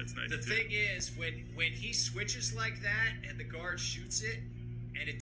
That's nice. The too. thing is, when when he switches like that and the guard shoots it, and it